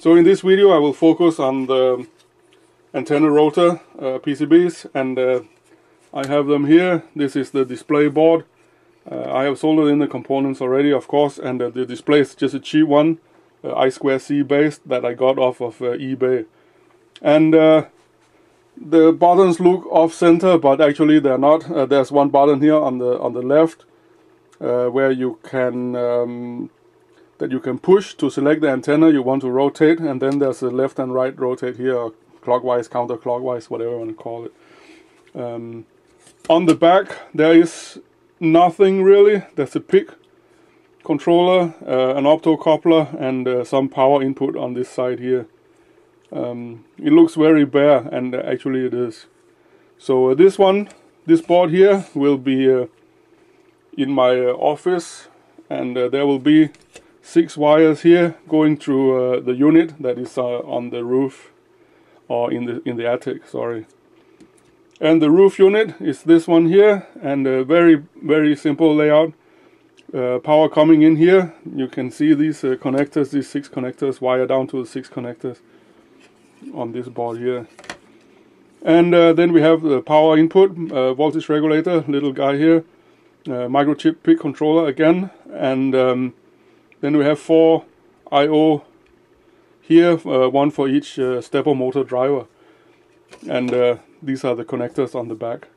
So in this video I will focus on the antenna rotor uh, PCBs and uh, I have them here. This is the display board. Uh, I have soldered in the components already of course and uh, the display is just a cheap one, uh, I2C based that I got off of uh, eBay. And the buttons look off center but actually they're not. there's one button here on the on the left where you can um, that you can push to select the antenna you want to rotate and then there's a left and right rotate here clockwise counterclockwise whatever you want to call it. Um, on the back there is nothing really. There's a PIC controller uh, an optocoupler and uh, some power input on this side here. Um, it looks very bare and actually it is. So uh, this one this board here will be uh, in my uh, office and uh, there will be six wires here going through uh, the unit that is uh, on the roof or in the in the attic sorry. And the roof unit is this one here and a very very simple layout. Uh, power coming in here. You can see these uh, connectors these six connectors wire down to the six connectors on this board here. And uh, then we have the power input uh, voltage regulator little guy here microchip controller again and um, then we have four I.O. here, uh, one for each uh, stepper motor driver. And uh, these are the connectors on the back.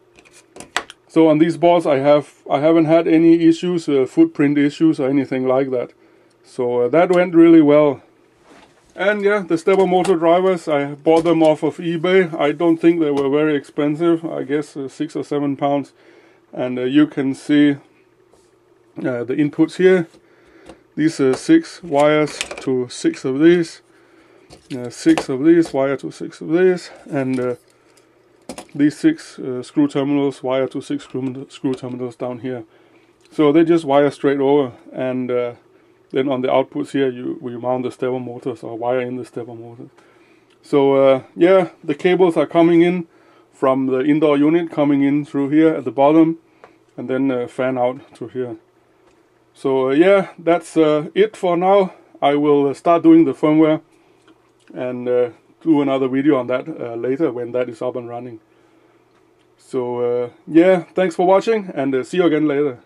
So on these boards I have I haven't had any issues, uh, footprint issues or anything like that. So uh, that went really well. And yeah, the stepper motor drivers, I bought them off of eBay. I don't think they were very expensive, I guess uh, six or seven pounds. And you can see the inputs here these are six wires to six of these. Uh, six of these wire to six of these and uh, these six uh, screw terminals wire to six screw, screw terminals down here. So they just wire straight over and uh, then on the outputs here you we mount the stepper motors or wire in the stepper motors. So uh, yeah the cables are coming in from the indoor unit coming in through here at the bottom and then uh, fan out through here so uh, yeah, that's uh, it for now. I will uh, start doing the firmware and do another video on that later when that is up and running. So yeah, thanks for watching and see you again later.